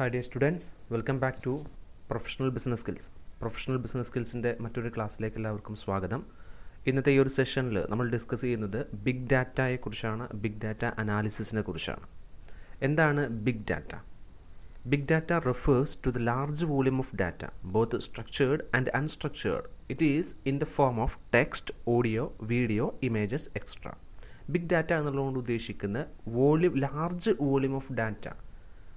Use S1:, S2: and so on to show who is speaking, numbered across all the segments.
S1: Hi dear students welcome back to professional business skills professional business സ്കിൽസിന്റെ മറ്റൊരു ക്ലാസ്സിലേക്ക് എല്ലാവർക്കും സ്വാഗതം. ഇന്നത്തെ ഈ ഒരു സെഷനിൽ നമ്മൾ ഡിസ്കസ് ചെയ്യുന്നത് ബിഗ് ഡാറ്റയെക്കുറിച്ചാണ് ബിഗ് ഡാറ്റ അനാലിസിസിനെ കുറിച്ചാണ്. എന്താണ് big data big data refers to the large volume of data both structured and unstructured it is in the form of text audio video images extra big data എന്നുള്ളതുകൊണ്ട് ഉദ്ദേശിക്കുന്ന volume large volume of data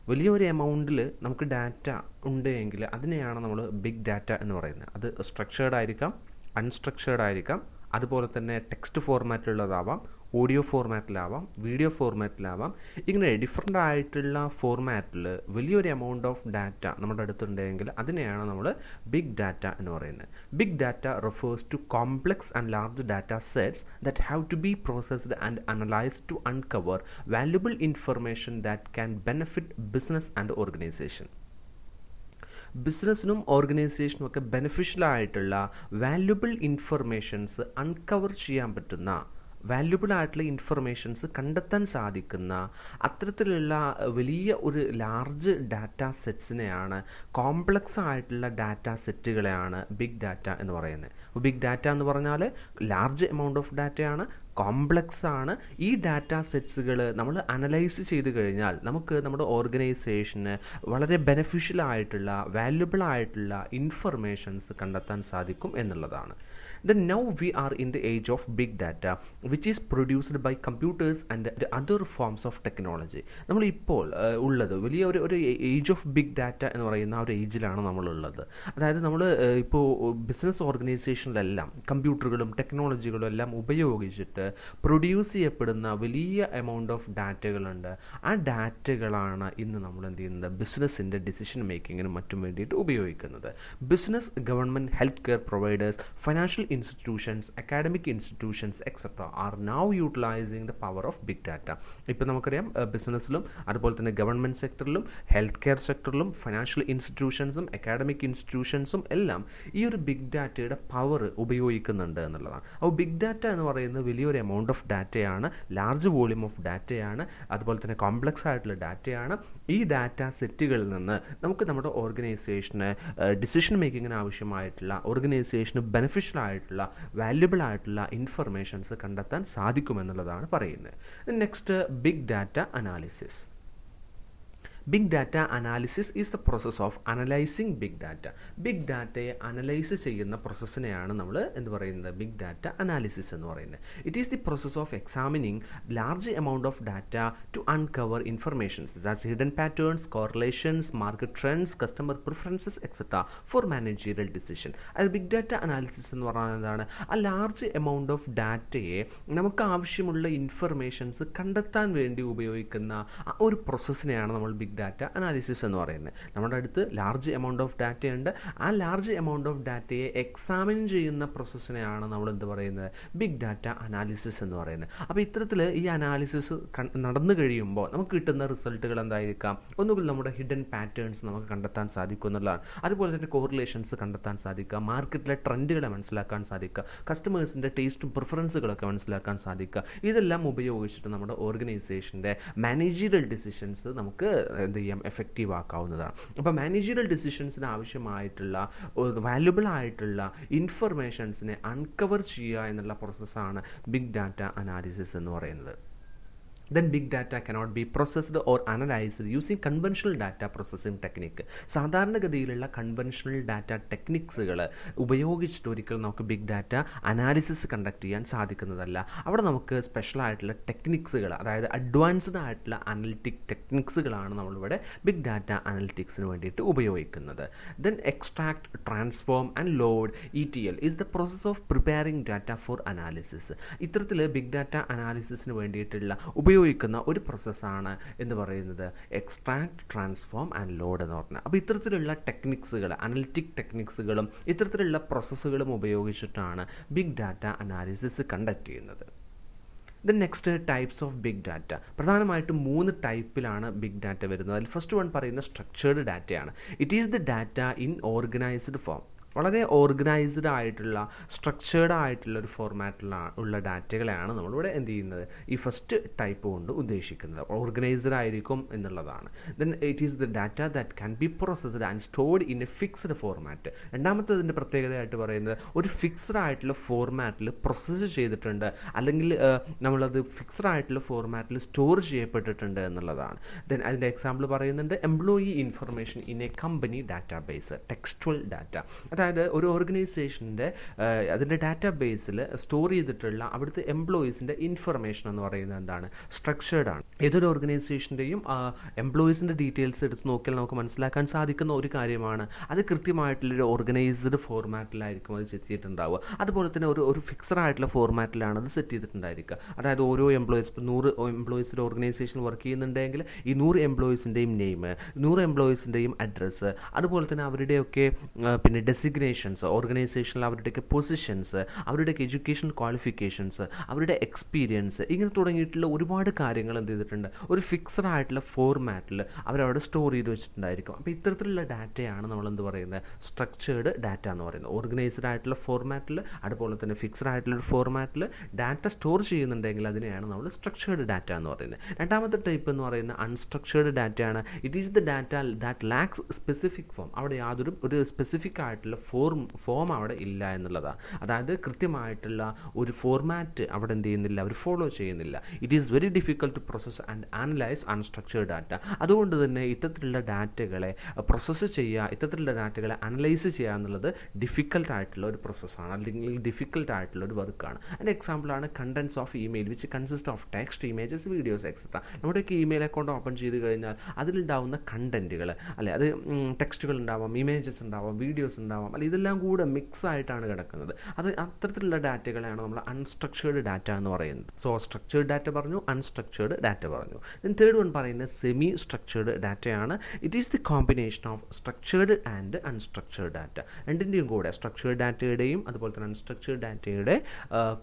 S1: വലിയൊരു എമൗണ്ടിൽ നമുക്ക് data ഉണ്ട് എങ്കിൽ അതിനെയാണ് നമ്മൾ big data എന്ന് പറയുന്നത്. അത് സ്ട്രക്ചേർഡ് ആയിരിക്കാം അൺസ്ട്രക്ചേർഡ് ആയിരിക്കാം. അതുപോലെ തന്നെ ടെക്സ്റ്റ് ഫോർമാറ്റിലുള്ളതാവാം ഓഡിയോ ഫോർമാറ്റിലാവാം വീഡിയോ ഫോർമാറ്റിലാവാം ഇങ്ങനെ ഡിഫറെന്റ് ആയിട്ടുള്ള ഫോർമാറ്റിൽ വലിയൊരു എമൗണ്ട് ഓഫ് ഡാറ്റ നമ്മുടെ അടുത്തുണ്ടെങ്കിൽ അതിനെയാണ് നമ്മൾ ബിഗ് ഡാറ്റ എന്ന് പറയുന്നത്. Big data refers to complex and large data sets that have to be processed and analysed to uncover valuable information that can benefit business and organisation ബിസിനസ്സിനും ഓർഗനൈസേഷനും ഒക്കെ beneficial ആയിട്ടുള്ള valuable informations uncover ചെയ്യാൻ പറ്റുന്ന valuable ആയിട്ടുള്ള informations കണ്ടെത്താൻ സാധിക്കുന്ന അത്തരത്തിലുള്ള വലിയ ഒരു ലാർജ് ഡാറ്റ സെറ്റ്സിനെയാണ് കോംപ്ലക്സ് ആയിട്ടുള്ള ഡാറ്റ സെറ്റുകളെയാണ് ബിഗ് ഡാറ്റ എന്ന് പറയുന്നത്. ബിഗ് ഡാറ്റ എന്ന് പറഞ്ഞാൽ ലാർജ് എമൗണ്ട് ഓഫ് ഡാറ്റയാണ് കോംപ്ലക്സ് ആണ്. ഈ ഡാറ്റ സെറ്റ്സുകൾ നമ്മൾ അനലൈസ് ചെയ്ത് കഴിഞ്ഞാൽ നമുക്ക് നമ്മുടെ ഓർഗനൈസേഷന് വളരെ ബെനഫിഷ്യൽ ആയിട്ടുള്ള വാല്യുബിൾ ആയിട്ടുള്ള ഇൻഫർമേഷൻസ് കണ്ടെത്താൻ സാധിക്കും എന്നുള്ളതാണ്. Then now we are in the age of big data which is produced by computers and the other forms of technology. നമ്മൾ ഇപ്പോൾ ഉള്ളത് വലിയ ഒരു ഒരു ഏജ് ഓഫ് ബിഗ് ഡാറ്റ എന്ന് പറയുന്ന ആ ഒരു ഏജിലാണ് നമ്മളുള്ളത്. അതായത് നമ്മൾ ഇപ്പോൾ ബിസിനസ് ഓർഗനൈസേഷനിലെല്ലാം കമ്പ്യൂട്ടറുകളും ടെക്നോളജികളും എല്ലാം ഉപയോഗിച്ചിട്ട് പ്രൊഡ്യൂസ് ചെയ്യപ്പെടുന്ന വലിയ എമൗണ്ട് ഓഫ് ഡാറ്റകളുണ്ട് ആ ഡാറ്റകളാണ് ഇന്ന് നമ്മൾ എന്ത് ചെയ്യുന്നത്? ബിസിനസ്സിന്റെ ഡിസിഷൻ മേക്കിങ്ങിനും മറ്റും വേണ്ടിയിട്ട് ഉപയോഗിക്കുന്നത്. Business government health care providers financial institutions, academic institutions, etc. are now utilizing the power of big data. ഇപ്പോൾ നമുക്കറിയാം ബിസിനസ്സിലും അതുപോലെ തന്നെ ഗവൺമെന്റ് സെക്ടറിലും ഹെൽത്ത് കെയർ സെക്ടറിലും ഫിനാൻഷ്യൽ ഇൻസ്റ്റിറ്റ്യൂഷൻസും അക്കാഡമിക് ഇൻസ്റ്റിറ്റ്യൂഷൻസും എല്ലാം ഈ ഒരു ബിഗ് ഡാറ്റയുടെ പവർ ഉപയോഗിക്കുന്നുണ്ട് എന്നുള്ളതാണ് അപ്പോൾ ബിഗ് ഡാറ്റ എന്ന് പറയുന്നത് വലിയൊരു എമൗണ്ട് ഓഫ് ഡാറ്റയാണ് ലാർജ് വോളിയം ഓഫ് ഡാറ്റയാണ് അതുപോലെ തന്നെ കോംപ്ലക്സ് ആയിട്ടുള്ള ഡാറ്റയാണ് ഈ ഡാറ്റ സെറ്റുകളിൽ നിന്ന് നമുക്ക് നമ്മുടെ ഓർഗനൈസേഷന് ഡിസിഷൻ മേക്കിങ്ങിന് ആവശ്യമായിട്ടുള്ള ഓർഗനൈസേഷന് ബെനിഫിഷ്യൽ ആയിട്ടുള്ള വാല്യുബിൾ ആയിട്ടുള്ള ഇൻഫർമേഷൻസ് കണ്ടെത്താൻ സാധിക്കുമെന്നുള്ളതാണ് പറയുന്നത്. Next big data analysis big data analysis is the process of analysing big data big ഡാറ്റയെ അനലൈസ് ചെയ്യുന്ന പ്രോസസ്സിനെയാണ് നമ്മൾ എന്ത് പറയുന്നത്? ബിഗ് ഡാറ്റ അനാലിസിസ് എന്ന് പറയുന്നത്. It is the process of examining large amount of data to uncover informations that's hidden patterns correlations market trends customer preferences etcetera for managerial decision അത് big data analysis എന്ന് പറയുന്നത് എന്താണ്? ആ large amount of ഡാറ്റയെ നമുക്ക് ആവശ്യമുള്ള informations കണ്ടെത്താൻ വേണ്ടി ഉപയോഗിക്കുന്ന ആ ഒരു പ്രോസസ്സിനെയാണ് നമ്മൾ ബിഗ് ഡാറ്റ അനാലിസിസ് എന്ന് പറയുന്നത്. നമ്മുടെ അടുത്ത് ലാർജ് എമൗണ്ട് ഓഫ് ഡാറ്റയുണ്ട് ആ ലാർജ് എമൗണ്ട് ഓഫ് ഡാറ്റയെ എക്സാമിൻ ചെയ്യുന്ന പ്രോസസ്സിനെയാണ് നമ്മൾ എന്ത് പറയുന്നത്? ബിഗ് ഡാറ്റ അനാലിസിസ് എന്ന് പറയുന്നത്. അപ്പോൾ ഇത്തരത്തിൽ ഈ അനാലിസിസ് നടന്നു കഴിയുമ്പോൾ നമുക്ക് കിട്ടുന്ന റിസൾട്ടുകൾ എന്തായിരിക്കാം? ഒന്നുകിൽ നമ്മുടെ ഹിഡൻ പാറ്റേൺസ് നമുക്ക് കണ്ടെത്താൻ സാധിക്കും എന്നുള്ളതാണ്. അതുപോലെ തന്നെ കോറിലേഷൻസ് കണ്ടെത്താൻ സാധിക്കുക. മാർക്കറ്റിലെ ട്രെൻഡുകളെ മനസ്സിലാക്കാൻ സാധിക്കുക. കസ്റ്റമേഴ്സിന്റെ ടേസ്റ്റും പ്രിഫറൻസുകളൊക്കെ മനസ്സിലാക്കാൻ സാധിക്കുക. ഇതെല്ലാം ഉപയോഗിച്ചിട്ട് നമ്മുടെ ഓർഗനൈസേഷന്റെ മാനേജീരിയൽ ഡിസിഷൻസ് നമുക്ക് എന്ത് ചെയ്യാം എഫക്റ്റീവ് ആക്കാവുന്നതാണ്. അപ്പോൾ മാനേജറൽ ഡിസിഷൻസിന് ആവശ്യമായിട്ടുള്ള വാല്യുബിൾ ആയിട്ടുള്ള ഇൻഫർമേഷൻസിനെ അൺകവർ ചെയ്യുക എന്നുള്ള പ്രോസസ്സാണ് ബിഗ് ഡാറ്റ അനാലിസിസ് എന്ന് പറയുന്നത്. Then big data cannot be processed or analyzed using conventional data processing technique. സാധാരണഗതിയിലുള്ള കൺവെൻഷണൽ ഡാറ്റ ടെക്നിക്സുകൾ ഉപയോഗിച്ചിട്ട് ഒരിക്കലും നമുക്ക് ബിഗ് ഡാറ്റ അനാലിസിസ് കണ്ടക്ട് ചെയ്യാൻ സാധിക്കുന്നതല്ല. അവിടെ നമുക്ക് സ്പെഷ്യൽ ആയിട്ടുള്ള ടെക്നിക്സുകൾ അതായത് അഡ്വാൻസ്ഡ് ആയിട്ടുള്ള അനലിറ്റിക് ടെക്നിക്സുകളാണ് നമ്മളിവിടെ ബിഗ് ഡാറ്റ അനലിറ്റിക്സിന് വേണ്ടിയിട്ട് ഉപയോഗിക്കുന്നത്. Then extract transform and load E T L is the process of preparing data for analysis ഇത്തരത്തിൽ ബിഗ് ഡാറ്റ അനാലിസിസിന് വേണ്ടിയിട്ടുള്ള ഉപയോഗിക്കുന്ന ഒരു പ്രോസസ്സാണ് എന്ന് പറയുന്നത് എക്സ്ട്രാക്ട് ട്രാൻസ്ഫോം ആൻഡ് ലോഡ് എന്ന് പറഞ്ഞാൽ അപ്പോൾ ഇത്തരത്തിലുള്ള ടെക്നിക്സുകൾ അനലിറ്റിക് ടെക്നിക്സുകളും ഇത്തരത്തിലുള്ള പ്രോസസ്സുകളും ഉപയോഗിച്ചിട്ടാണ് ബിഗ് ഡാറ്റ അനാലിസിസ് കണ്ടക്ട് ചെയ്യുന്നത്. Then next types of big data പ്രധാനമായിട്ടും മൂന്ന് ടൈപ്പിലാണ് ബിഗ് ഡാറ്റ വരുന്നത്. അതിൽ ഫസ്റ്റ് വൺ പറയുന്ന സ്ട്രക്ചേർഡ് ഡാറ്റയാണ് it is the data in organised form വളരെ ഓർഗനൈസ്ഡ് ആയിട്ടുള്ള സ്ട്രക്ചേർഡ് ആയിട്ടുള്ള ഒരു ഫോർമാറ്റിലാണ് ഉള്ള ഡാറ്റകളെയാണ് നമ്മളിവിടെ എന്ത് ചെയ്യുന്നത്? ഈ ഫസ്റ്റ് ടൈപ്പ് കൊണ്ട് ഉദ്ദേശിക്കുന്നത്. ഓർഗനൈസ്ഡ് ആയിരിക്കും എന്നുള്ളതാണ്. Then it is the data that can be processed and stored in a fixed format രണ്ടാമത്തതിന്റെ പ്രത്യേകതയായിട്ട് പറയുന്നത് ഒരു ഫിക്സ്ഡ് ആയിട്ടുള്ള ഫോർമാറ്റിൽ പ്രോസസ്സ് ചെയ്തിട്ടുണ്ട് അല്ലെങ്കിൽ നമ്മളത് ഫിക്സ്ഡ് ആയിട്ടുള്ള ഫോർമാറ്റിൽ സ്റ്റോർ ചെയ്യപ്പെട്ടിട്ടുണ്ട് എന്നുള്ളതാണ്. ദെൻ അതിന്റെ എക്സാമ്പിൾ പറയുന്നുണ്ട് employee information in a company database textual data അതായത് ഒരു ഓർഗനൈസേഷന്റെ അതിന്റെ ഡാറ്റാ ബേസിൽ സ്റ്റോർ ചെയ്തിട്ടുള്ള അവിടുത്തെ എംപ്ലോയീസിന്റെ ഇൻഫർമേഷൻ എന്ന് പറയുന്നത് എന്താണ്? സ്ട്രക്ചേർഡ് ആണ്. ഏതൊരു ഓർഗനൈസേഷന്റെയും എംപ്ലോയീസിന്റെ ഡീറ്റെയിൽസ് എടുത്ത് നോക്കിയാൽ നമുക്ക് മനസ്സിലാക്കാൻ സാധിക്കുന്ന ഒരു കാര്യമാണ്. അത് കൃത്യമായിട്ടുള്ളൊരു ഓർഗനൈസ്ഡ് ഫോർമാറ്റിലായിരിക്കും അത് സെറ്റ് ചെയ്തിട്ടുണ്ടാവുക. അതുപോലെ തന്നെ ഒരു ഒരു ഫിക്സഡ് ആയിട്ടുള്ള ഫോർമാറ്റിലാണ് അത് സെറ്റ് ചെയ്തിട്ടുണ്ടായിരിക്കുക. അതായത് ഓരോ എംപ്ലോയീസ് ഇപ്പോൾ നൂറ് എംപ്ലോയീസിന്റെ ഓർഗനൈസേഷൻ വർക്ക് ചെയ്യുന്നുണ്ടെങ്കിൽ ഈ നൂറ് എംപ്ലോയീസിന്റെയും നെയിം നൂറ് എംപ്ലോയീസിന്റെയും അഡ്രസ്സ് അതുപോലെ തന്നെ അവരുടെയൊക്കെ പിന്നെ ഡെസിഗ്നേഷൻസ് ഓർഗനൈസേഷനിൽ അവരുടെയൊക്കെ പൊസിഷൻസ് അവരുടെയൊക്കെ എഡ്യൂക്കേഷൻ ക്വാളിഫിക്കേഷൻസ് അവരുടെ എക്സ്പീരിയൻസ് ഇങ്ങനെ തുടങ്ങിയിട്ടുള്ള ഒരുപാട് കാര്യങ്ങൾ എന്ത് ചെയ്തിട്ടുണ്ട്? ഒരു ഫിക്സഡ് ആയിട്ടുള്ള ഫോർമാറ്റിൽ അവരവിടെ സ്റ്റോർ ചെയ്ത് വെച്ചിട്ടുണ്ടായിരിക്കും. അപ്പോൾ ഇത്തരത്തിലുള്ള ഡാറ്റയാണ് നമ്മൾ എന്ത് പറയുന്നത്? സ്ട്രക്ചേർഡ് ഡാറ്റ എന്ന് പറയുന്നത്. ഓർഗനൈസ്ഡ് ആയിട്ടുള്ള ഫോർമാറ്റിൽ അതുപോലെ തന്നെ ഫിക്സഡ് ആയിട്ടുള്ള ഒരു ഫോർമാറ്റിൽ ഡാറ്റ സ്റ്റോർ ചെയ്യുന്നുണ്ടെങ്കിൽ അതിനെയാണ് നമ്മൾ സ്ട്രക്ചേർഡ് ഡാറ്റ എന്ന് പറയുന്നത്. രണ്ടാമത്തെ ടൈപ്പ് എന്ന് പറയുന്നത് അൺസ്ട്രക്ചേർഡ് ഡാറ്റയാണ് it is the data that lacks specific form അവിടെ യാതൊരു ഒരു സ്പെസിഫിക് ആയിട്ടുള്ള ഫോം ഫോം അവിടെ ഇല്ല എന്നുള്ളതാണ് അതായത് കൃത്യമായിട്ടുള്ള ഒരു ഫോർമാറ്റ് അവിടെ എന്ത് ചെയ്യുന്നില്ല അവർ ഫോളോ ചെയ്യുന്നില്ല. It is very difficult to process and analyse unstructured data അതുകൊണ്ട് തന്നെ ഇത്തരത്തിലുള്ള ഡാറ്റകളെ പ്രോസസ്സ് ചെയ്യുക ഇത്തരത്തിലുള്ള ഡാറ്റകളെ അനലൈസ് ചെയ്യുക എന്നുള്ളത് ഡിഫിക്കൽട്ടായിട്ടുള്ള ഒരു പ്രോസസ്സാണ് അല്ലെങ്കിൽ ഡിഫിക്കൽട്ട് ആയിട്ടുള്ള ഒരു വർക്കാണ് അതിന്റെ എക്സാമ്പിളാണ് contents of email which consist of text images videos etcetera നമ്മുടെയൊക്കെ ഇമെയിൽ അക്കൗണ്ട് ഓപ്പൺ ചെയ്ത് കഴിഞ്ഞാൽ അതിലുണ്ടാവുന്ന കണ്ടന്റുകൾ അല്ലെ? അത് ടെക്സ്റ്റുകൾ ഉണ്ടാവാം ഇമേജസ് ഉണ്ടാവാം വീഡിയോസ് ഉണ്ടാവാം അല്ലെ ഇതെല്ലാം കൂടെ മിക്സ് ആയിട്ടാണ് കിടക്കുന്നത്. അത് അത്തരത്തിലുള്ള ഡാറ്റകളെയാണ് നമ്മൾ അൺസ്ട്രക്ചേർഡ് ഡാറ്റ എന്ന് പറയുന്നത്. സോ സ്ട്രക്ചേർഡ് ഡാറ്റ പറഞ്ഞു അൺസ്ട്രക്ചേർഡ് ഡാറ്റ പറഞ്ഞു. ദെൻ തേർഡ് വൺ പറയുന്നത് സെമി സ്ട്രക്ചേർഡ് ഡാറ്റയാണ് it is the combination of structured and unstructured data രണ്ടിന്റെയും കൂടെ സ്ട്രക്ചേർഡ് ഡാറ്റയുടെയും അതുപോലെ തന്നെ അൺസ്ട്രക്ചേർഡ് ഡാറ്റയുടെ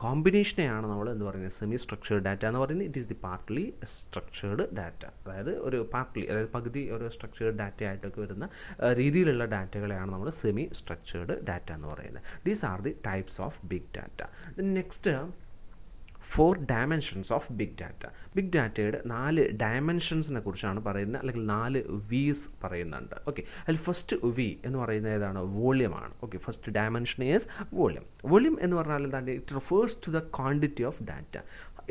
S1: കോമ്പിനേഷനെയാണ് നമ്മൾ എന്ന് പറയുന്നത്? സെമി സ്ട്രക്ചേർഡ് ഡാറ്റ എന്ന് പറയുന്നത്. It is the partly structured data അതായത് ഒരു പാർട്ട്ലി അതായത് പകുതി ഒരു സ്ട്രക്ചേർഡ് ഡാറ്റ ആയിട്ടൊക്കെ വരുന്ന രീതിയിലുള്ള ഡാറ്റകളെയാണ് നമ്മൾ സെമി സ്ട്രക്ചേർഡ് ഡാറ്റ എന്ന് പറയുന്നത്. These are the types of big data next four dimensions of big data big ഡാറ്റയുടെ നാല് ഡയമെൻഷൻസിനെ കുറിച്ചാണ് പറയുന്നത് അല്ലെങ്കിൽ നാല് വീസ് പറയുന്നുണ്ട്. ഓക്കെ അതിൽ ഫസ്റ്റ് വി എന്ന് പറയുന്നത് ഏതാണ്? വോള്യമാണ് okay first dimension is volume. Volume എന്ന് പറഞ്ഞാൽ എന്താണ്? It refers to the quantity of data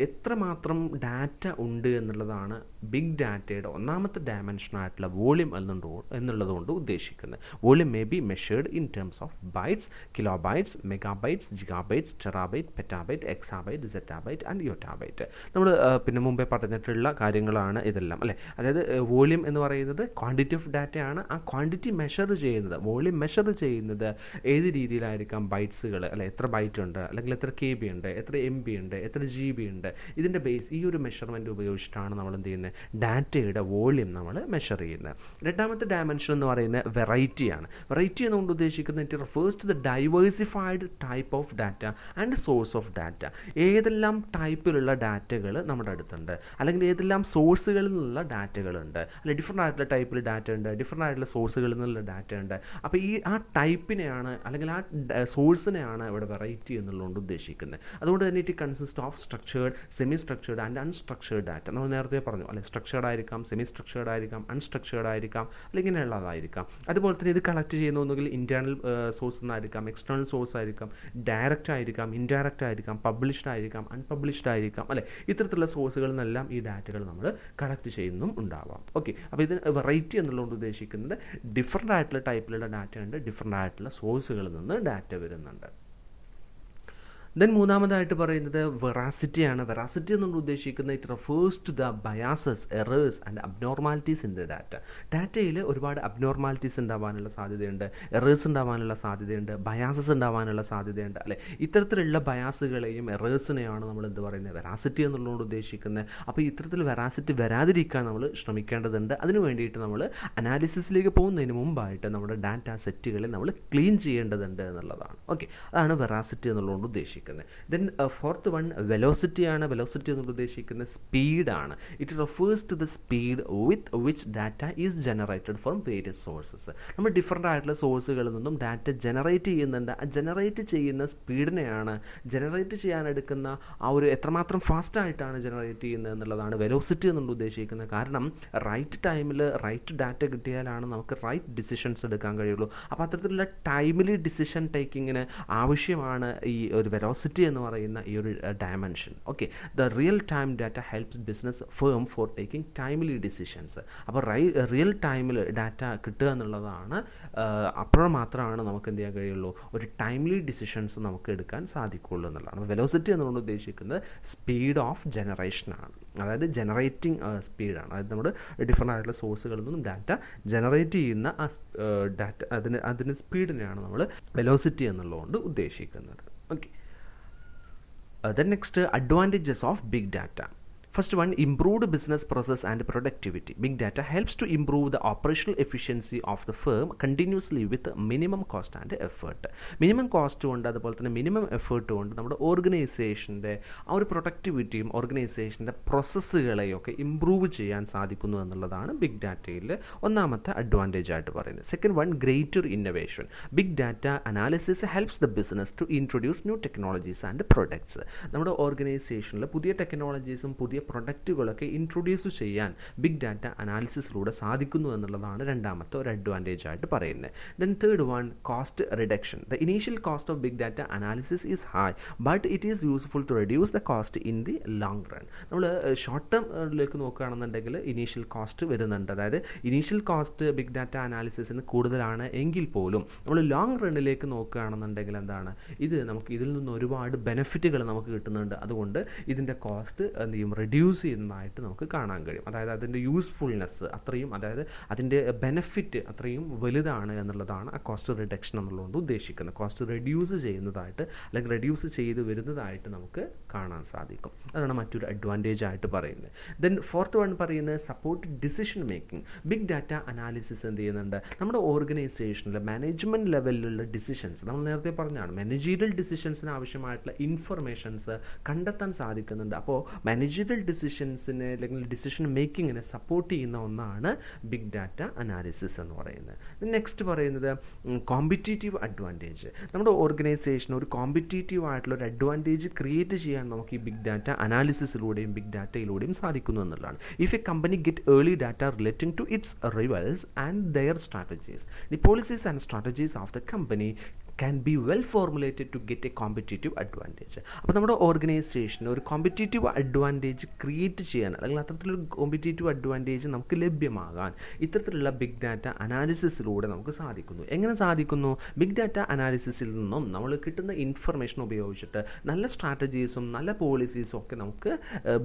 S1: എത്രമാത്രം ഡാറ്റ ഉണ്ട് എന്നുള്ളതാണ് ബിഗ് ഡാറ്റയുടെ ഒന്നാമത്തെ ഡയമെൻഷനായിട്ടുള്ള വോളിയം എന്നുണ്ടോ എന്നുള്ളതുകൊണ്ട് ഉദ്ദേശിക്കുന്നത്. Volume may be measured in terms of bytes kilobytes megabytes gigabytes terabyte petabyte exabyte zettabyte and yottabyte നമ്മൾ പിന്നെ മുമ്പേ പറഞ്ഞിട്ടുള്ള കാര്യങ്ങളാണ് ഇതെല്ലാം അല്ലേ? അതായത് വോളിയം എന്ന് പറയുന്നത് ക്വാണ്ടിറ്റി ഓഫ് ഡാറ്റയാണ് ആ ക്വാണ്ടിറ്റി മെഷർ ചെയ്യുന്നത് വോളിയം മെഷർ ചെയ്യുന്നത് ഏത് രീതിയിലായിരിക്കാം ബൈറ്റ്സുകൾ അല്ലെ എത്ര ബൈറ്റ് ഉണ്ട് അല്ലെങ്കിൽ എത്ര കെ ബി ഉണ്ട് എത്ര എം ബി ഉണ്ട് എത്ര ജി ബി ഉണ്ട് ഇതിന്റെ ബേസ് ഈ ഒരു മെഷർമെന്റ് ഉപയോഗിച്ചിട്ടാണ് നമ്മൾ എന്ത് ചെയ്യുന്നത്? ഡാറ്റയുടെ വോളിയം നമ്മൾ മെഷർ ചെയ്യുന്നത്. രണ്ടാമത്തെ ഡയമെൻഷൻ എന്ന് പറയുന്നത് വെറൈറ്റിയാണ് വെറൈറ്റി എന്നുകൊണ്ട് ഉദ്ദേശിക്കുന്നത് it refers to the diversified type of data and source of data ഏതെല്ലാം ടൈപ്പിലുള്ള ഡാറ്റകൾ നമ്മുടെ അടുത്തുണ്ട്. അല്ലെങ്കിൽ ഏതെല്ലാം സോഴ്സുകളിൽ നിന്നുള്ള ഡാറ്റകളുണ്ട് അല്ലെ ഡിഫറെന്റ് ആയിട്ടുള്ള ടൈപ്പിൽ ഡാറ്റ ഉണ്ട് ഡിഫറെന്റ് ആയിട്ടുള്ള സോഴ്സുകളിൽ നിന്നുള്ള ഡാറ്റ ഉണ്ട്. അപ്പോൾ ഈ ആ ടൈപ്പിനെയാണ് അല്ലെങ്കിൽ ആ സോഴ്സിനെയാണ് ഇവിടെ വെറൈറ്റി എന്നുള്ളതുകൊണ്ട് ഉദ്ദേശിക്കുന്നത്. അതുകൊണ്ട് തന്നെ it consist of structured semi structured and unstructured data നമ്മൾ നേരത്തെ പറഞ്ഞു അല്ലെ സ്ട്രക്ചേർഡ് ആയിരിക്കാം സെമി സ്ട്രക്ചേർഡ് ആയിരിക്കാം അൺസ്ട്രക്ചേർഡ് ആയിരിക്കാം അല്ലെങ്കിൽ ഇങ്ങനെയുള്ളതായിരിക്കാം. അതുപോലെ തന്നെ ഇത് കളക്ട് ചെയ്യുന്ന ഒന്നുകിൽ ഇന്റേർണൽ സോഴ്സ് നിന്നായിരിക്കാം എക്സ്റ്റേണൽ സോഴ്സ് ആയിരിക്കാം ഡയറക്റ്റ് ആയിരിക്കാം ഇൻഡയറക്റ്റ് ആയിരിക്കാം പബ്ലിഷ്ഡ് ആയിരിക്കാം അൺപബ്ലിഷ്ഡ് ആയിരിക്കാം അല്ലെ ഇത്തരത്തിലുള്ള സോഴ്സുകളിൽ നിന്നെല്ലാം ഈ ഡാറ്റകൾ നമ്മൾ കളക്ട് ചെയ്യുന്നതും ഉണ്ടാവാം. ഓക്കെ അപ്പോൾ ഇത് വെറൈറ്റി എന്നുള്ളതുകൊണ്ട് ഉദ്ദേശിക്കുന്നത് ഡിഫറെന്റ് ആയിട്ടുള്ള ടൈപ്പിലുള്ള ഡാറ്റ ഉണ്ട് ഡിഫറെന്റ് ആയിട്ടുള്ള സോഴ്സുകളിൽ നിന്ന് ഡാറ്റ വരുന്നുണ്ട്. ദെൻ മൂന്നാമതായിട്ട് പറയുന്നത് വെറാസിറ്റിയാണ് വെറാസിറ്റി എന്നുള്ള ഉദ്ദേശിക്കുന്നത് it refers to the biases errors and abnormalities in the data ഡാറ്റയിൽ ഒരുപാട് അബ്നോർമാലിറ്റീസ് ഉണ്ടാവാനുള്ള സാധ്യതയുണ്ട്. എറേഴ്സ് ഉണ്ടാവാനുള്ള സാധ്യതയുണ്ട്. ബയാസസ് ഉണ്ടാവാനുള്ള സാധ്യതയുണ്ട്. അല്ലെ? ഇത്തരത്തിലുള്ള ബയാസുകളെയും എറേഴ്സിനെയാണ് നമ്മൾ എന്ത് പറയുന്നത്? വെറാസിറ്റി എന്നുള്ളതുകൊണ്ട് ഉദ്ദേശിക്കുന്നത്. അപ്പോൾ ഇത്തരത്തിൽ വെറാസിറ്റി വരാതിരിക്കാൻ നമ്മൾ ശ്രമിക്കേണ്ടതുണ്ട്. അതിനു വേണ്ടിയിട്ട് നമ്മൾ അനാലിസിസിലേക്ക് പോകുന്നതിന് മുമ്പായിട്ട് നമ്മുടെ ഡാറ്റ സെറ്റുകളെ നമ്മൾ ക്ലീൻ ചെയ്യേണ്ടതുണ്ട് എന്നുള്ളതാണ്. ഓക്കെ അതാണ് വെറാസിറ്റി എന്നുള്ളതുകൊണ്ട് ഉദ്ദേശിക്കുന്നത്. ഉദ്ദേശിക്കുന്നത്. ദെൻ ഫോർത്ത് വൺ വെലോസിറ്റി ആണ്. വെലോസിറ്റി എന്ന് ഉദ്ദേശിക്കുന്നത് സ്പീഡാണ് it refers to the speed with which data is generated from various sources നമ്മൾ ഡിഫറെന്റ് ആയിട്ടുള്ള സോഴ്സുകളിൽ നിന്നും ഡാറ്റ ജനറേറ്റ് ചെയ്യുന്നുണ്ട്. ആ ജനറേറ്റ് ചെയ്യുന്ന സ്പീഡിനെയാണ് ജനറേറ്റ് ചെയ്യാൻ എടുക്കുന്ന ആ ഒരു എത്രമാത്രം ഫാസ്റ്റായിട്ടാണ് ജനറേറ്റ് ചെയ്യുന്നത് എന്നുള്ളതാണ് വെലോസിറ്റി എന്നുള്ള ഉദ്ദേശിക്കുന്നത്. കാരണം റൈറ്റ് ടൈമിൽ റൈറ്റ് ഡാറ്റ കിട്ടിയാലാണ് നമുക്ക് റൈറ്റ് ഡിസിഷൻസ് എടുക്കാൻ കഴിയുള്ളൂ. അപ്പോൾ അത്തരത്തിലുള്ള ടൈമിലി ഡിസിഷൻ ടേക്കിങ്ങിന് ആവശ്യമാണ് ഈ ഒരു വെലോസിറ്റി എന്ന് പറയുന്ന ഈ ഒരു dimension okay the real time data helps business firm for taking timely decisions അപ്പോൾ റിയൽ ടൈമിൽ ഡാറ്റ കിട്ടുക എന്നുള്ളതാണ് അപ്പോഴും മാത്രമാണ് നമുക്ക് എന്ത് ചെയ്യാൻ കഴിയുള്ളൂ. ഒരു ടൈംലി ഡിസിഷൻസ് നമുക്ക് എടുക്കാൻ സാധിക്കുള്ളൂ എന്നുള്ളതാണ്. വെലോസിറ്റി എന്നുകൊണ്ട് ഉദ്ദേശിക്കുന്നത് സ്പീഡ് ഓഫ് ജനറേഷനാണ് അതായത് ജനറേറ്റിംഗ് സ്പീഡാണ് അതായത് നമ്മൾ ഡിഫറെന്റ് ആയിട്ടുള്ള സോഴ്സുകളിൽ നിന്നും ഡാറ്റ ജനറേറ്റ് ചെയ്യുന്ന ആ ഡാറ്റ അതിന് അതിന് സ്പീഡിനെയാണ് നമ്മൾ വെലോസിറ്റി എന്നുള്ളതുകൊണ്ട് ഉദ്ദേശിക്കുന്നത്. uh, the next uh, advantages of big data. First one improved business process and productivity big data helps to improve the operational efficiency of the firm continuously with minimum cost and effort. Minimum cost കൊണ്ട് അതുപോലെ തന്നെ minimum effort കൊണ്ട് നമ്മുടെ ഓർഗനൈസേഷന്റെ ആ ഒരു പ്രൊഡക്ടിവിറ്റിയും ഓർഗനൈസേഷന്റെ പ്രോസസ്സുകളെയൊക്കെ improve ചെയ്യാൻ സാധിക്കുന്നു എന്നുള്ളതാണ് ബിഗ് ഡാറ്റയിൽ ഒന്നാമത്തെ അഡ്വാന്റേജ് ആയിട്ട് പറയുന്നത്. Second one greater innovation big data analysis helps the business to introduce new technologies and products നമ്മുടെ ഓർഗനൈസേഷനിൽ പുതിയ ടെക്നോളജീസും പുതിയ പ്രൊഡക്റ്റുകളൊക്കെ ഇൻട്രൊഡ്യൂസ് ചെയ്യാൻ ബിഗ് ഡാറ്റ അനാലിസിസിലൂടെ സാധിക്കുന്നു എന്നുള്ളതാണ് രണ്ടാമത്തെ ഒരു അഡ്വാന്റേജ് ആയിട്ട് പറയുന്നത്. Then third one cost reduction the initial cost of big data analysis is high but it is useful to reduce the cost in the long run നമ്മൾ ഷോർട്ട് ടേമിലേക്ക് നോക്കുകയാണെന്നുണ്ടെങ്കിൽ ഇനീഷ്യൽ കോസ്റ്റ് വരുന്നുണ്ട്. അതായത് ഇനീഷ്യൽ കോസ്റ്റ് ബിഗ് ഡാറ്റ അനാലിസിസിന് കൂടുതലാണ് എങ്കിൽ പോലും നമ്മൾ ലോങ് റണ്ണിലേക്ക് നോക്കുകയാണെന്നുണ്ടെങ്കിൽ എന്താണ്? ഇത് നമുക്ക് ഇതിൽ നിന്ന് ഒരുപാട് ബെനിഫിറ്റുകൾ നമുക്ക് കിട്ടുന്നുണ്ട്. അതുകൊണ്ട് ഇതിന്റെ കോസ്റ്റ് എന്ത് ചെയ്യും? റെഡ്യൂസ് ചെയ്യുന്നതായിട്ട് നമുക്ക് കാണാൻ കഴിയും. അതായത് അതിന്റെ യൂസ്ഫുൾനെസ് അത്രയും അതായത് അതിന്റെ ബെനഫിറ്റ് അത്രയും വലുതാണ് എന്നുള്ളതാണ് ആ കോസ്റ്റ് റിഡക്ഷൻ എന്നുള്ളതുകൊണ്ട് ഉദ്ദേശിക്കുന്നത്. കോസ്റ്റ് റെഡ്യൂസ് ചെയ്യുന്നതായിട്ട് അല്ലെങ്കിൽ റെഡ്യൂസ് ചെയ്ത് വരുന്നതായിട്ട് നമുക്ക് കാണാൻ സാധിക്കും. അതാണ് മറ്റൊരു അഡ്വാന്റേജ് ആയിട്ട് പറയുന്നത്. ദെൻ ഫോർത്ത് വൺ പറയുന്നത് support decision making big data analysis എന്ത് ചെയ്യുന്നുണ്ട്? നമ്മുടെ ഓർഗനൈസേഷനിൽ മാനേജ്മെന്റ് ലെവലിലുള്ള ഡിസിഷൻസ് നമ്മൾ നേരത്തെ പറഞ്ഞാണ് മാനേജീരിയൽ ഡിസിഷൻസിന് ആവശ്യമായിട്ടുള്ള ഇൻഫർമേഷൻസ് കണ്ടെത്താൻ സാധിക്കുന്നുണ്ട്. അപ്പോൾ മാനേജീരിയൽ ഡിസിഷൻസിനെ അല്ലെങ്കിൽ ഡിസിഷൻ മേക്കിങ്ങിനെ സപ്പോർട്ട് ചെയ്യുന്ന ഒന്നാണ് ബിഗ് ഡാറ്റ അനാലിസിസ് എന്ന് പറയുന്നത്. നെക്സ്റ്റ് പറയുന്നത് കോമ്പറ്റീറ്റീവ് അഡ്വാന്റേജ് നമ്മുടെ ഓർഗനൈസേഷൻ ഒരു കോമ്പറ്റീറ്റീവ് ആയിട്ടുള്ള ഒരു അഡ്വാന്റേജ് ക്രിയേറ്റ് ചെയ്യാൻ നമുക്ക് ഈ ബിഗ് ഡാറ്റ അനാലിസിസിലൂടെയും ബിഗ് ഡാറ്റയിലൂടെയും സാധിക്കുന്നു എന്നുള്ളതാണ്. If a company get early data relating to its rivals and their strategies the policies and strategies of the company can be well formulated to get a competitive advantage അപ്പോൾ നമ്മുടെ ഓർഗനൈസേഷന് ഒരു competitive Advantage create ചെയ്യാൻ അല്ലെങ്കിൽ അത്തരത്തിലൊരു competitive Advantage നമുക്ക് ലഭ്യമാകാൻ ഇത്തരത്തിലുള്ള big data അനാലിസിസിലൂടെ നമുക്ക് സാധിക്കുന്നു. എങ്ങനെ സാധിക്കുന്നു? ബിഗ് ഡാറ്റ അനാലിസിസിൽ നിന്നും നമ്മൾ കിട്ടുന്ന ഇൻഫർമേഷൻ ഉപയോഗിച്ചിട്ട് നല്ല സ്ട്രാറ്റജീസും നല്ല പോളിസീസും ഒക്കെ നമുക്ക്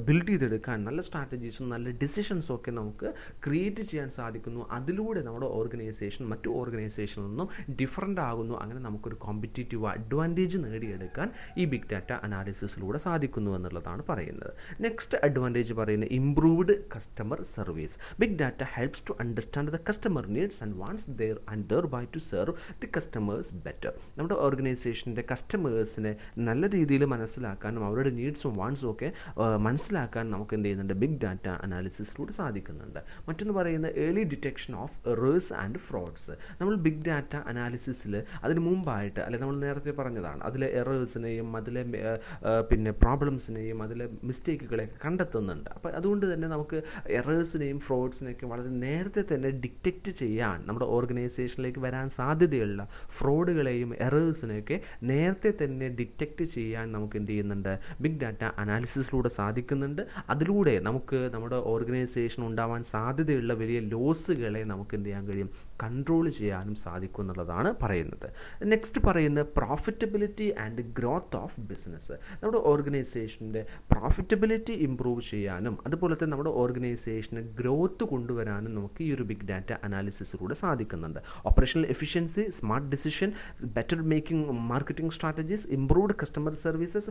S1: ബിൽഡ് ചെയ്തെടുക്കാൻ നല്ല സ്ട്രാറ്റജീസും നല്ല ഡിസിഷൻസും ഒക്കെ നമുക്ക് ക്രിയേറ്റ് ചെയ്യാൻ സാധിക്കുന്നു. അതിലൂടെ നമ്മുടെ ഓർഗനൈസേഷൻ മറ്റു ഓർഗനൈസേഷനിൽ നിന്നും ഡിഫറന്റ് ആകുന്നു. അങ്ങനെ നമുക്ക് നമുക്കൊരു കോമ്പറ്റേറ്റീവ് അഡ്വാന്റേജ് നേടിയെടുക്കാൻ ഈ ബിഗ് ഡാറ്റ അനാലിസിസിലൂടെ സാധിക്കുന്നു എന്നുള്ളതാണ് പറയുന്നത്. നെക്സ്റ്റ് അഡ്വാന്റേജ് പറയുന്നത് improved customer service big data helps to understand the customer needs and wants their and thereby to serve the customers better നമ്മുടെ ഓർഗനൈസേഷന്റെ കസ്റ്റമേഴ്സിനെ നല്ല രീതിയിൽ മനസ്സിലാക്കാനും അവരുടെ നീഡ്സും വാൺസും ഒക്കെ മനസ്സിലാക്കാൻ നമുക്ക് എന്ത് ചെയ്യുന്നുണ്ട്? ബിഗ് ഡാറ്റ അനാലിസിസിലൂടെ സാധിക്കുന്നുണ്ട്. മറ്റൊന്ന് പറയുന്നത് early detection of errors and frauds നമ്മൾ ബിഗ് ഡാറ്റ അനാലിസിസിൽ അതിന് മുമ്പായിട്ട് അല്ലെ നമ്മൾ നേരത്തെ പറഞ്ഞതാണ് അതിലെ എറേഴ്സിനെയും അതിലെ പിന്നെ പ്രോബ്ലംസിനെയും അതിലെ മിസ്റ്റേക്കുകളെ കണ്ടെത്തുന്നുണ്ട്. അപ്പോൾ അതുകൊണ്ട് തന്നെ നമുക്ക് എറേഴ്സിനെയും ഫ്രോഡ്സിനെയൊക്കെ വളരെ നേരത്തെ തന്നെ ഡിറ്റക്റ്റ് ചെയ്യാൻ നമ്മുടെ ഓർഗനൈസേഷനിലേക്ക് വരാൻ സാധ്യതയുള്ള ഫ്രോഡുകളെയും എറേഴ്സിനെയൊക്കെ നേരത്തെ തന്നെ ഡിറ്റക്റ്റ് ചെയ്യാൻ നമുക്ക് എന്ത് ചെയ്യുന്നുണ്ട്? ബിഗ് ഡാറ്റ അനാലിസിസിലൂടെ സാധിക്കുന്നുണ്ട്. അതിലൂടെ നമുക്ക് നമ്മുടെ ഓർഗനൈസേഷൻ ഉണ്ടാവാൻ സാധ്യതയുള്ള വലിയ ലോസുകളെ നമുക്ക് എന്ത് ചെയ്യാൻ കഴിയും? കൺട്രോൾ ചെയ്യാനും സാധിക്കും എന്നുള്ളതാണ് പറയുന്നത്. നെക്സ്റ്റ് പറയുന്നത് profitability and growth of business നമ്മുടെ ഓർഗനൈസേഷന്റെ പ്രോഫിറ്റബിലിറ്റി ഇമ്പ്രൂവ് ചെയ്യാനും അതുപോലെ തന്നെ നമ്മുടെ ഓർഗനൈസേഷന് ഗ്രോത്ത് കൊണ്ടുവരാനും നമുക്ക് ഈ ഒരു ബിഗ് ഡാറ്റ അനാലിസിസിലൂടെ സാധിക്കുന്നുണ്ട്. Operational efficiency smart decision better making marketing strategies improved customer services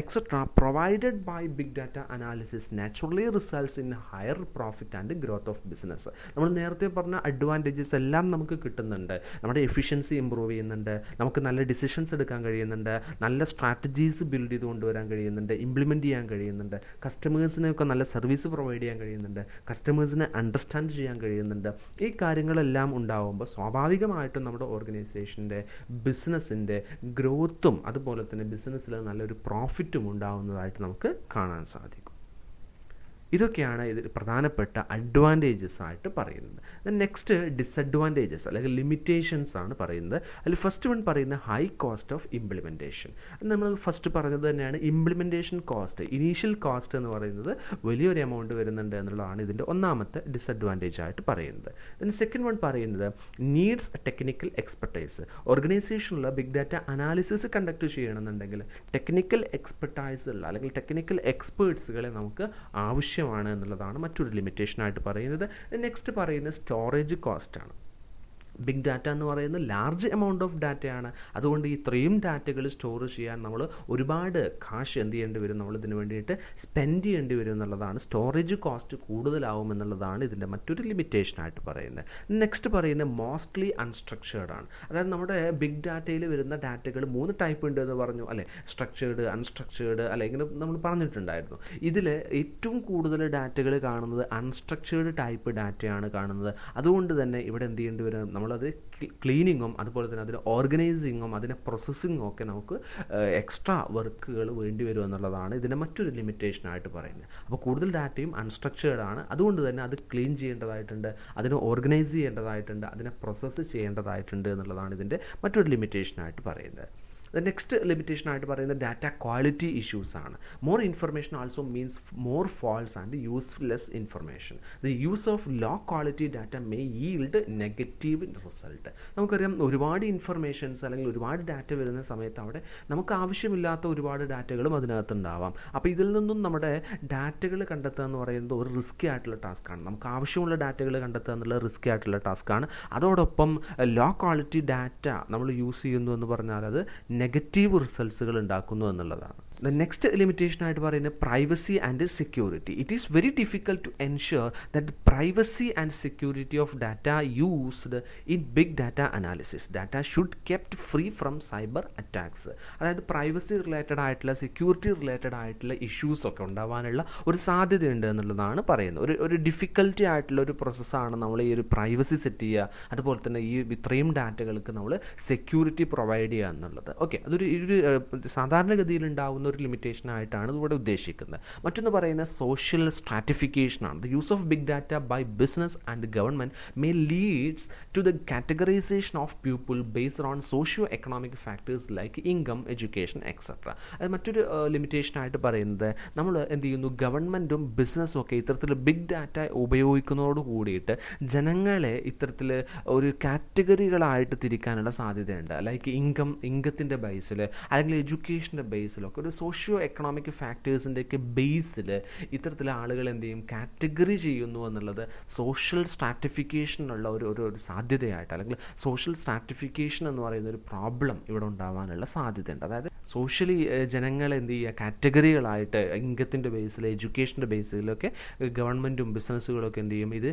S1: etcetera provided by big data analysis naturally results in higher profit and growth of business നമ്മൾ നേരത്തെ പറഞ്ഞ അഡ്വാന്റേജസ് അഡ്വാന്റേജസ് എല്ലാം നമുക്ക് കിട്ടുന്നുണ്ട്. നമ്മുടെ എഫിഷ്യൻസി ഇമ്പ്രൂവ് ചെയ്യുന്നുണ്ട്. നമുക്ക് നല്ല ഡിസിഷൻസ് എടുക്കാൻ കഴിയുന്നുണ്ട്. നല്ല സ്ട്രാറ്റജീസ് ബിൽഡ് ചെയ്ത് കൊണ്ടുവരാൻ കഴിയുന്നുണ്ട്. ഇംപ്ലിമെന്റ് ചെയ്യാൻ കഴിയുന്നുണ്ട്. കസ്റ്റമേഴ്സിനൊക്കെ നല്ല സർവീസ് പ്രൊവൈഡ് ചെയ്യാൻ കഴിയുന്നുണ്ട്. കസ്റ്റമേഴ്സിനെ അണ്ടർസ്റ്റാൻഡ് ചെയ്യാൻ കഴിയുന്നുണ്ട്. ഈ കാര്യങ്ങളെല്ലാം ഉണ്ടാവുമ്പോൾ സ്വാഭാവികമായിട്ടും നമ്മുടെ ഓർഗനൈസേഷന്റെ ബിസിനസ്സിന്റെ ഗ്രോത്തും അതുപോലെ തന്നെ ബിസിനസ്സിൽ നല്ലൊരു പ്രോഫിറ്റും ഉണ്ടാവുന്നതായിട്ട് നമുക്ക് കാണാൻ സാധിക്കും. ഇതൊക്കെയാണ് ഇതിൽ പ്രധാനപ്പെട്ട അഡ്വാന്റേജസ് ആയിട്ട് പറയുന്നത്. നെക്സ്റ്റ് ഡിസഡ്വാന്റേജസ് അല്ലെങ്കിൽ ലിമിറ്റേഷൻസ് ആണ് പറയുന്നത്. അതിൽ ഫസ്റ്റ് വൺ പറയുന്ന ഹൈ കോസ്റ്റ് ഓഫ് ഇംപ്ലിമെന്റേഷൻ നമ്മൾ ഫസ്റ്റ് പറഞ്ഞത് തന്നെയാണ്. ഇംപ്ലിമെന്റേഷൻ കോസ്റ്റ് ഇനീഷ്യൽ കോസ്റ്റ് എന്ന് പറയുന്നത് വലിയൊരു എമൗണ്ട് വരുന്നുണ്ട് എന്നുള്ളതാണ് ഇതിന്റെ ഒന്നാമത്തെ ഡിസഡ്വാന്റേജ് ആയിട്ട് പറയുന്നത്. ദെൻ സെക്കൻഡ് വൺ പറയുന്നത് നീഡ്സ് ടെക്നിക്കൽ എക്സ്പെർട്ടൈസ് ഓർഗനൈസേഷനുള്ള ബിഗ് ഡാറ്റ അനാലിസിസ് കണ്ടക്ട് ചെയ്യണമെന്നുണ്ടെങ്കിൽ ടെക്നിക്കൽ എക്സ്പെർട്ടൈസ് ഉള്ള അല്ലെങ്കിൽ ടെക്നിക്കൽ എക്സ്പേർട്സുകളെ നമുക്ക് ആവശ്യം ആവശ്യമാണ് എന്നുള്ളതാണ് മറ്റൊരു ലിമിറ്റേഷനായിട്ട് പറയുന്നത്. നെക്സ്റ്റ് പറയുന്നത് സ്റ്റോറേജ് കോസ്റ്റാണ് ബിഗ് ഡാറ്റ എന്ന് പറയുന്നത് ലാർജ് എമൗണ്ട് ഓഫ് ഡാറ്റയാണ് അതുകൊണ്ട് ഇത്രയും ഡാറ്റകൾ സ്റ്റോർ ചെയ്യാൻ നമ്മൾ ഒരുപാട് കാശ് എന്ത് ചെയ്യേണ്ടി വരും? നമ്മൾ ഇതിന് വേണ്ടിയിട്ട് സ്പെൻഡ് ചെയ്യേണ്ടി വരും എന്നുള്ളതാണ്. സ്റ്റോറേജ് കോസ്റ്റ് കൂടുതലാവും എന്നുള്ളതാണ് ഇതിന്റെ മറ്റൊരു ലിമിറ്റേഷനായിട്ട് പറയുന്നത്. നെക്സ്റ്റ് പറയുന്നത് മോസ്റ്റ്ലി അൺസ്ട്രക്ചേർഡ് ആണ്. അതായത് നമ്മുടെ ബിഗ് ഡാറ്റയിൽ വരുന്ന ഡാറ്റകൾ മൂന്ന് ടൈപ്പ് ഉണ്ട് എന്ന് പറഞ്ഞു. അല്ലേ? സ്ട്രക്ചേർഡ് അൺസ്ട്രക്ചേർഡ് അല്ലെ? ഇങ്ങനെ നമ്മൾ പറഞ്ഞിട്ടുണ്ടായിരുന്നു. ഇതിൽ ഏറ്റവും കൂടുതൽ ഡാറ്റകൾ കാണുന്നത് അൺസ്ട്രക്ചേർഡ് ടൈപ്പ് ഡാറ്റയാണ് കാണുന്നത്. അതുകൊണ്ട് തന്നെ ഇവിടെ എന്ത് ചെയ്യേണ്ടി വരും? നമ്മളത് ക്ലീനിങ്ങും അതുപോലെ തന്നെ അതിന്റെ ഓർഗനൈസിങ്ങും അതിന്റെ പ്രോസസ്സിങ്ങും ഒക്കെ നമുക്ക് എക്സ്ട്രാ വർക്കുകൾ വേണ്ടി വരും എന്നുള്ളതാണ് ഇതിന്റെ മറ്റൊരു ലിമിറ്റേഷനായിട്ട് പറയുന്നത്. അപ്പോൾ കൂടുതൽ ഡാറ്റയും അൺസ്ട്രക്ചേർഡ് ആണ്. അതുകൊണ്ട് തന്നെ അത് ക്ലീൻ ചെയ്യേണ്ടതായിട്ടുണ്ട് അതിനെ ഓർഗനൈസ് ചെയ്യേണ്ടതായിട്ടുണ്ട് അതിനെ പ്രോസസ്സ് ചെയ്യേണ്ടതായിട്ടുണ്ട് എന്നുള്ളതാണ് ഇതിന്റെ മറ്റൊരു ലിമിറ്റേഷനായിട്ട് പറയുന്നത്. നെക്സ്റ്റ് ലിമിറ്റേഷൻ ആയിട്ട് പറയുന്നത് ഡാറ്റ ക്വാളിറ്റി ഇഷ്യൂസ് ആണ്. More information also means more false and useless information the use of low quality data may yield negative result നമുക്കറിയാം ഒരുപാട് ഇൻഫർമേഷൻസ് അല്ലെങ്കിൽ ഒരുപാട് ഡാറ്റ വരുന്ന സമയത്ത് അവിടെ നമുക്ക് ആവശ്യമില്ലാത്ത ഒരുപാട് ഡാറ്റകളും അതിനകത്ത് ഉണ്ടാവാം അപ്പോൾ ഇതിൽ നിന്നും നമ്മുടെ ഡാറ്റകൾ കണ്ടെത്തുക എന്ന് പറയുന്നത് ഒരു റിസ്കി ആയിട്ടുള്ള ടാസ്ക്കാണ് നമുക്ക് ആവശ്യമുള്ള ഡാറ്റകൾ കണ്ടെത്തുക എന്നുള്ള റിസ്കി ആയിട്ടുള്ള ടാസ്ക്കാണ് അതോടൊപ്പം ലോ ക്വാളിറ്റി ഡാറ്റ നമ്മൾ യൂസ് ചെയ്യുന്നു എന്ന് പറഞ്ഞാൽ അത് നെഗറ്റീവ് റിസൾട്ട്സുകൾ ഉണ്ടാക്കുന്നു എന്നുള്ളതാണ്. ദ നെക്സ്റ്റ് ലിമിറ്റേഷൻ ആയിട്ട് പറയുന്നത് privacy and security it is very difficult to ensure that privacy and security of data used in big data analysis data should kept free from cyber attacks അതായത് privacy related ആയിട്ടുള്ള security related ആയിട്ടുള്ള issues ഒക്കെ ഉണ്ടാവാനുള്ള ഒരു സാധ്യതയുണ്ട് എന്നുള്ളതാണ് പറയുന്നത്. ഒരു ഒരു ഡിഫിക്കൽറ്റി ആയിട്ടുള്ള ഒരു പ്രോസസ്സാണ് നമ്മൾ ഈ ഒരു പ്രൈവസി സെറ്റ് ചെയ്യുക. അതുപോലെ തന്നെ ഈ ഇത്രയും ഡാറ്റകൾക്ക് നമ്മൾ സെക്യൂരിറ്റി പ്രൊവൈഡ് ചെയ്യുക എന്നുള്ളത്. ഓക്കെ അതൊരു ഒരു സാധാരണഗതിയിൽ ഉണ്ടാവുന്ന ഒരു ലിമിറ്റേഷൻ ആയിട്ടാണ് ഇവിടെ ഉദ്ദേശിക്കുന്നത്. മറ്റൊന്ന് പറയുന്ന സോഷ്യൽ സ്ട്രാറ്റിഫിക്കേഷൻ ആണ്. The use of big data by business and government may leads to the categorization of people based on socio economic factors like income education etcetera അത് മറ്റൊരു ലിമിറ്റേഷൻ ആയിട്ട് പറയുന്നത് നമ്മൾ എന്ത് ചെയ്യുന്നു? ഗവൺമെന്റും ബിസിനസ്സും ഒക്കെ ഇത്തരത്തിൽ ബിഗ് ഡാറ്റ ഉപയോഗിക്കുന്നതോട് കൂടിയിട്ട് ജനങ്ങളെ ഇത്തരത്തിൽ ഒരു കാറ്റഗറികളായിട്ട് തിരിക്കാനുള്ള സാധ്യതയുണ്ട്. ലൈക്ക് ഇൻകം ഇൻകത്തിന്റെ ബേസിൽ അല്ലെങ്കിൽ എഡ്യൂക്കേഷന്റെ ബേസിലൊക്കെ ഒരു സോഷ്യോ എക്കണോമിക് ഫാക്ടേഴ്സിന്റെയൊക്കെ ബേസിൽ ഇത്തരത്തിൽ ആളുകൾ എന്ത് ചെയ്യും? കാറ്റഗറി ചെയ്യുന്നു എന്നുള്ളത് സോഷ്യൽ സ്ട്രാറ്റിഫിക്കേഷനുള്ള ഒരു ഒരു ഒരു സാധ്യതയായിട്ട് അല്ലെങ്കിൽ സോഷ്യൽ സ്ട്രാറ്റിഫിക്കേഷൻ എന്ന് പറയുന്ന ഒരു പ്രോബ്ലം ഇവിടെ ഉണ്ടാവാനുള്ള സാധ്യതയുണ്ട്. അതായത് സോഷ്യലി ജനങ്ങൾ എന്ത് ചെയ്യുക? കാറ്റഗറികളായിട്ട് ഇൻകത്തിന്റെ ബേസിൽ എഡ്യൂക്കേഷന്റെ ബേസിലൊക്കെ ഗവൺമെന്റും ബിസിനസ്സുകളൊക്കെ എന്ത് ചെയ്യും? ഇത്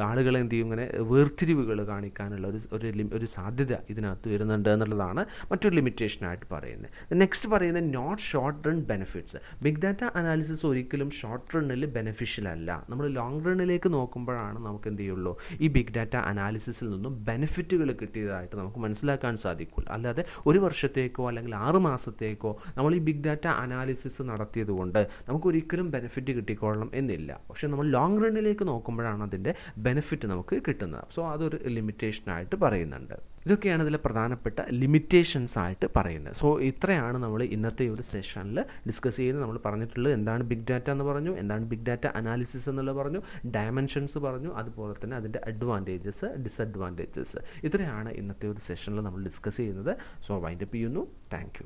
S1: ആളുകളെ എന്ത് ചെയ്യും? ഇങ്ങനെ വേർതിരിവുകൾ കാണിക്കാനുള്ള ഒരു ഒരു ഒരു സാധ്യത ഇതിനകത്ത് വരുന്നുണ്ട് എന്നുള്ളതാണ് മറ്റൊരു ലിമിറ്റേഷനായിട്ട് പറയുന്നത്. നെക്സ്റ്റ് പറയുന്നത് not short run benefits big data analysis ഒരിക്കലും ഷോർട്ട് റണ്ണിൽ ബെനിഫിഷ്യൽ അല്ല. നമ്മൾ ലോങ് റണ്ണിലേക്ക് നോക്കുമ്പോഴാണ് നമുക്ക് എന്ത് ചെയ്യുള്ളൂ? ഈ ബിഗ് ഡാറ്റ അനാലിസിസിൽ നിന്നും ബെനിഫിറ്റുകൾ കിട്ടിയതായിട്ട് നമുക്ക് മനസ്സിലാക്കാൻ സാധിക്കൂ അല്ലാതെ ഒരു വർഷത്തേക്കോ അല്ലെങ്കിൽ ആറ് മാസത്തേക്കോ നമ്മൾ ഈ ബിഗ് ഡാറ്റ അനാലിസിസ് നടത്തിയത് കൊണ്ട് നമുക്ക് ഒരിക്കലും ബെനിഫിറ്റ് കിട്ടിക്കൊള്ളണം എന്നില്ല. പക്ഷെ നമ്മൾ ലോങ് റണ്ണിലേക്ക് നോക്കുമ്പോഴാണ് അതിന്റെ ബെനിഫിറ്റ് നമുക്ക് കിട്ടുന്നത്. സോ അതൊരു ലിമിറ്റേഷനായിട്ട് പറയുന്നുണ്ട്. ഇതൊക്കെയാണ് ഇതിലെ പ്രധാനപ്പെട്ട ലിമിറ്റേഷൻസ് ആയിട്ട് പറയുന്നത്. സോ ഇത്രയാണ് നമ്മൾ ഇന്നത്തെ ഒരു സെഷനിൽ ഡിസ്കസ് ചെയ്യുന്നത് നമ്മൾ പറഞ്ഞിട്ടുള്ളത്. എന്താണ് ബിഗ് ഡാറ്റ എന്ന് പറഞ്ഞു എന്താണ് ബിഗ് ഡാറ്റ അനാലിസിസ് എന്നുള്ളത് പറഞ്ഞു ഡയമെൻഷൻസ് പറഞ്ഞു അതുപോലെ തന്നെ അതിന്റെ അഡ്വാന്റേജസ് ഡിസഡ്വാന്റേജസ് ഇത്രയാണ് ഇന്നത്തെ ഒരു സെഷനിൽ നമ്മൾ ഡിസ്കസ് ചെയ്യുന്നത്. സോ വൈൻഡപ്പ് ചെയ്യുന്നു. താങ്ക്